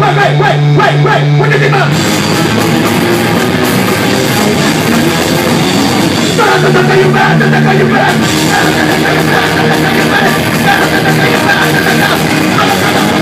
wait, wait, wait, wait, wait, wait. When did it come? I'm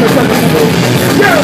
Yeah!